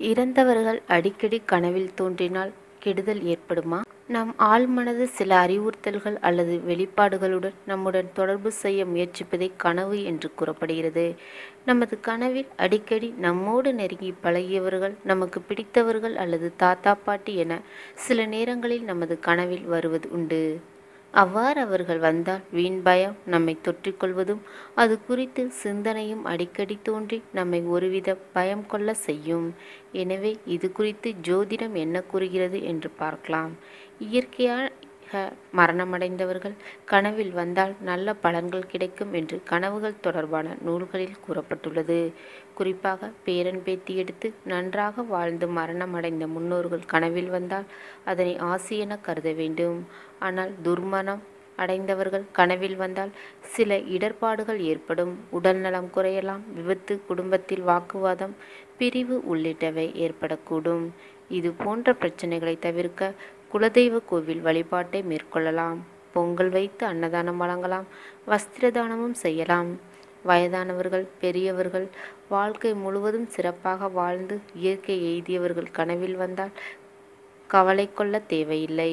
இறந்தவர்கள் அடிக்கடி கனவில் தோன்றினால் கெடுதல் ஏற்படுமா? நம் ஆழ்மனது சில அறிவுறுத்தல்கள் அல்லது வெளிப்பாடுகளுடன் நம்முடன் தொடர்பு செய்ய முயற்சிப்பதே கனவு என்று கூறப்படுகிறது. நமது கனவில் அடிக்கடி நம்மோடு நெருங்கி பழகியவர்கள் நமக்கு பிடித்தவர்கள் அல்லது தாத்தா பாட்டி என சில நேரங்களில் நமது கனவில் வருவது உண்டு. அவ்வாறு அவர்கள் வந்தால் வீண் பயம் நம்மை தொற்றிக்கொள்வதும் அது குறித்து சிந்தனையும் அடிக்கடி தோன்றி நம்மை ஒருவித பயம் கொள்ள செய்யும். எனவே இது குறித்து ஜோதிடம் என்ன கூறுகிறது என்று பார்க்கலாம். இயற்கையால் மரணமடைந்தவர்கள் கனவில் வந்தால் நல்ல பலன்கள் கிடைக்கும் என்று கனவுகள் தொடர்பான நூல்களில் கூறப்பட்டுள்ளது. குறிப்பாக பேரன் பேத்தி எடுத்து நன்றாக வாழ்ந்து மரணமடைந்த முன்னோர்கள் கனவில் வந்தால் அதனை ஆசி என கருத வேண்டும். ஆனால் துர்மணம் அடைந்தவர்கள் கனவில் வந்தால் சில இடர்பாடுகள் ஏற்படும். உடல் நலம் குறையலாம் விபத்து குடும்பத்தில் வாக்குவாதம் பிரிவு உள்ளிட்டவை ஏற்படக்கூடும். இது போன்ற பிரச்சனைகளை தவிர்க்க குலதெய்வ கோவில் வழிபாட்டை மேற்கொள்ளலாம். பொங்கல் வைத்து அன்னதானம் வழங்கலாம். வஸ்திர தானமும் செய்யலாம். வயதானவர்கள் பெரியவர்கள் வாழ்க்கை முழுவதும் சிறப்பாக வாழ்ந்து இயற்கை எய்தியவர்கள் கனவில் வந்தால் கவலை கொள்ள தேவையில்லை.